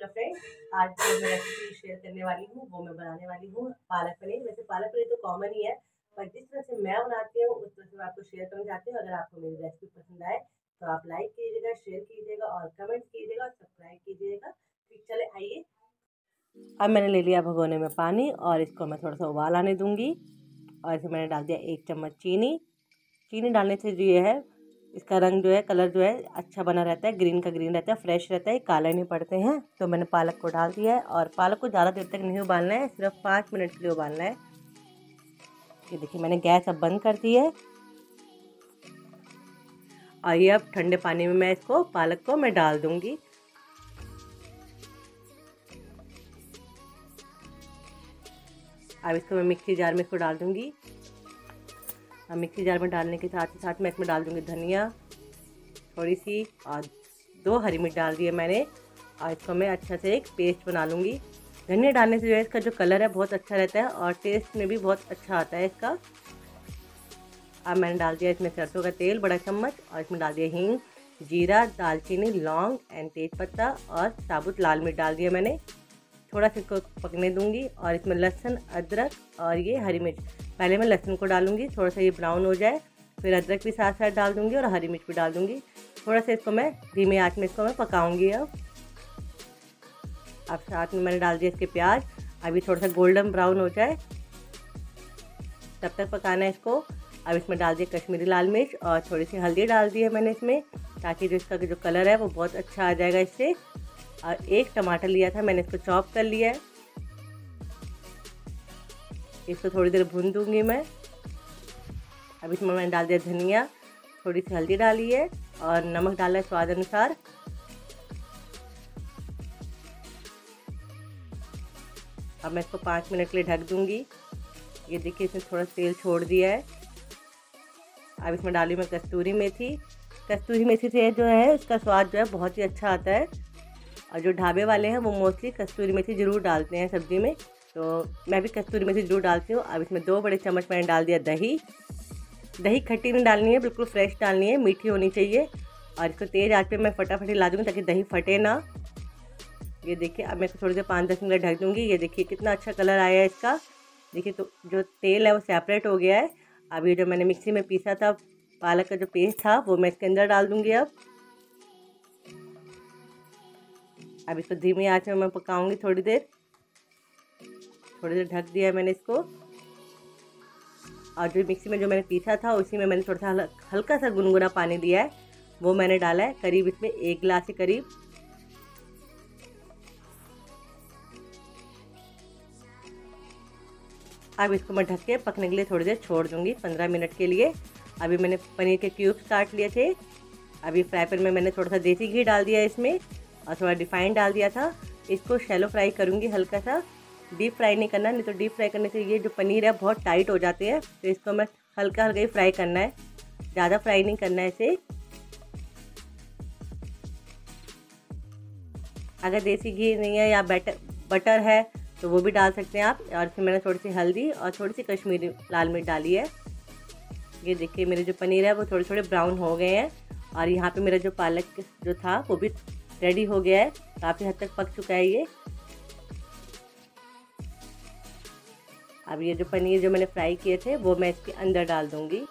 अपना फ्रेंड आज जो मैं रेसिपी शेयर करने वाली हूँ, वो मैं बनाने वाली हूँ, पालक पनीर। वैसे पालक पनीर तो कॉमन ही है, पर जिस तरह से मैं बनाती हूँ, उस तरह से मैं आपको शेयर करना चाहती हूँ। अगर आपको मेरी रेसिपी पसंद आए तो आप लाइक कीजिएगा शेयर कीजिएगा और कमेंट कीजिएगा और सब्सक्राइब कीजिएगा। फिर चले, आइए। अब मैंने ले लिया भगोने में पानी और इसको मैं थोड़ा सा उबाल आने दूँगी। और इसमें मैंने डाल दिया एक चम्मच चीनी। चीनी डालने से जो ये है इसका रंग जो है, कलर जो है अच्छा बना रहता है, ग्रीन का ग्रीन रहता है, फ्रेश रहता है काले नहीं पड़ते हैं। तो मैंने पालक को डाल दिया है और पालक को ज़्यादा देर तक नहीं उबालना है, सिर्फ़ पाँच मिनट के लिए उबालना है। ये देखिए, मैंने गैस अब बंद कर दी है। और ये अब ठंडे पानी में मैं इसको, पालक को मैं डाल दूँगी। अब इसको मैं मिक्सी जार में इसको डाल दूँगी। मिक्सी जार में डालने के साथ ही साथ मैं इसमें डाल दूँगी धनिया थोड़ी सी और दो हरी मिर्च डाल दिए मैंने। और इसको मैं अच्छा से एक पेस्ट बना लूँगी। धनिया डालने से जो है इसका जो कलर है बहुत अच्छा रहता है और टेस्ट में भी बहुत अच्छा आता है इसका। अब मैंने डाल दिया इसमें सरसों का तेल, बड़ा चम्मच और इसमें डाल दिया हींग, जीरा, दालचीनी, लौंग एंड तेज पत्ता और साबुत लाल मिर्च डाल दिया मैंने। थोड़ा सा इसको पकने दूँगी और इसमें लहसुन, अदरक और ये हरी मिर्च। पहले मैं लहसुन को डालूँगी, थोड़ा सा ये ब्राउन हो जाए, फिर अदरक भी साथ साथ डाल दूँगी और हरी मिर्च भी डाल दूँगी। थोड़ा सा इसको मैं धीमे आँच में इसको मैं पकाऊँगी अब। अब साथ में मैंने डाल दिया इसके प्याज। अभी थोड़ा सा गोल्डन ब्राउन हो जाए, तब तक पकाना है इसको। अब इसमें डाल दिया कश्मीरी लाल मिर्च और थोड़ी सी हल्दी डाल दी है मैंने इसमें, ताकि जो इसका जो कलर है वो बहुत अच्छा आ जाएगा इससे। और एक टमाटर लिया था, मैंने इसको चॉप कर लिया है। इसको थोड़ी देर भून दूँगी मैं। अब इसमें मैंने डाल दिया धनिया, थोड़ी सी हल्दी डाली है और नमक डाला है स्वाद अनुसार। अब मैं इसको पाँच मिनट के लिए ढक दूँगी। ये देखिए इसमें थोड़ा तेल छोड़ दिया है। अब इसमें डाली मैं कस्तूरी मेथी। कस्तूरी मेथी से जो है, उसका स्वाद जो है बहुत ही अच्छा आता है। और जो ढाबे वाले हैं, वो मोस्टली कस्तूरी मेथी ज़रूर डालते हैं सब्ज़ी में। तो मैं भी कस्तूरी मेथी ज़रूर डालती हूँ। अब इसमें दो बड़े चम्मच मैंने डाल दिया दही। दही खट्टी नहीं डालनी है, बिल्कुल फ्रेश डालनी है, मीठी होनी चाहिए। और इसको तेज़ आँच पे मैं फटाफट हिला दूँगी ताकि दही फटे ना। ये देखिए, अब मैं थोड़ी देर पाँच दस मिनट ढक दूँगी। ये देखिए, कितना अच्छा कलर आया है इसका। देखिए तो जो तेल है, वो सेपरेट हो गया है। अब ये जो मैंने मिक्सी में पीसा था, पालक का जो पेस्ट था, वो मैं इसके अंदर डाल दूँगी अब। अब इसको धीमी आँच में मैं पकाऊँगी थोड़ी देर। थोड़ी देर ढक दिया मैंने इसको। और जो मिक्सी में जो मैंने पीसा था, उसी में मैंने थोड़ा सा हल्का सा गुनगुना पानी दिया है। वो मैंने डाला है करीब इसमें एक गिलास के करीब। अब इसको मैं ढक के पकने के लिए थोड़ी देर छोड़ दूँगी, पंद्रह मिनट के लिए। अभी मैंने पनीर के क्यूब्स काट लिए थे। अभी फ्राई पैन में मैंने थोड़ा सा देसी घी डाल दिया है इसमें। और थोड़ा रिफाइंड डाल दिया था। इसको शैलो फ्राई करूँगी हल्का सा। डीप फ्राई नहीं करना, नहीं तो डीप फ्राई करने से ये जो पनीर है बहुत टाइट हो जाते हैं। तो इसको मैं हल्का हल्का ही फ्राई करना है। ज़्यादा फ्राई नहीं करना है इसे। अगर देसी घी नहीं है या बैटर बटर है तो वो भी डाल सकते हैं आप। और फिर मैंने थोड़ी सी हल्दी और थोड़ी सी कश्मीरी, लाल मिर्च डाली है। ये देखिए मेरे जो पनीर है वो थोड़े थोड़े ब्राउन हो गए हैं। और यहाँ पे मेरा जो पालक जो था, वो भी रेडी हो गया है। काफ़ी हद तक पक चुका है ये। अब ये जो पनीर जो मैंने फ्राई किए थे, वो मैं इसके अंदर डाल दूँगी।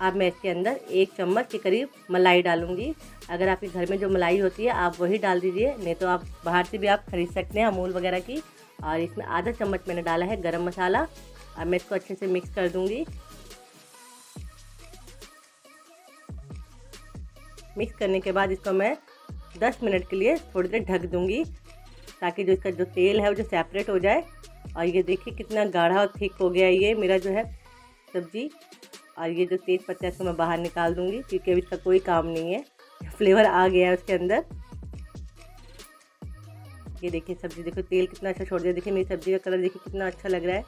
अब मैं इसके अंदर एक चम्मच के करीब मलाई डालूँगी। अगर आपके घर में जो मलाई होती है, आप वही डाल दीजिए। नहीं तो आप बाहर से भी आप खरीद सकते हैं अमूल वगैरह की। और इसमें आधा चम्मच मैंने डाला है गरम मसाला। अब मैं इसको अच्छे से मिक्स कर दूँगी। मिक्स करने के बाद इसको मैं 10 मिनट के लिए थोड़ी देर ढक दूँगी, ताकि जो इसका जो तेल है वो जो सेपरेट हो जाए। और ये देखिए कितना गाढ़ा और थिक हो गया ये मेरा जो है सब्ज़ी। और ये जो तेज़ पत्ता है इसको मैं बाहर निकाल दूँगी, क्योंकि अभी इसका कोई काम नहीं है। फ्लेवर आ गया है उसके अंदर। ये देखिए सब्ज़ी, देखो तेल कितना अच्छा छोड़ दिया। देखिए मेरी सब्ज़ी का कलर देखिए कितना अच्छा लग रहा है।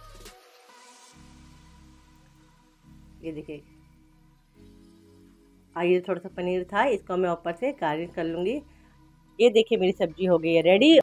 ये देखिए। आइए थोड़ा सा पनीर था, इसको मैं ऊपर से गार्निश कर लूँगी। ये देखिए मेरी सब्ज़ी हो गई है रेडी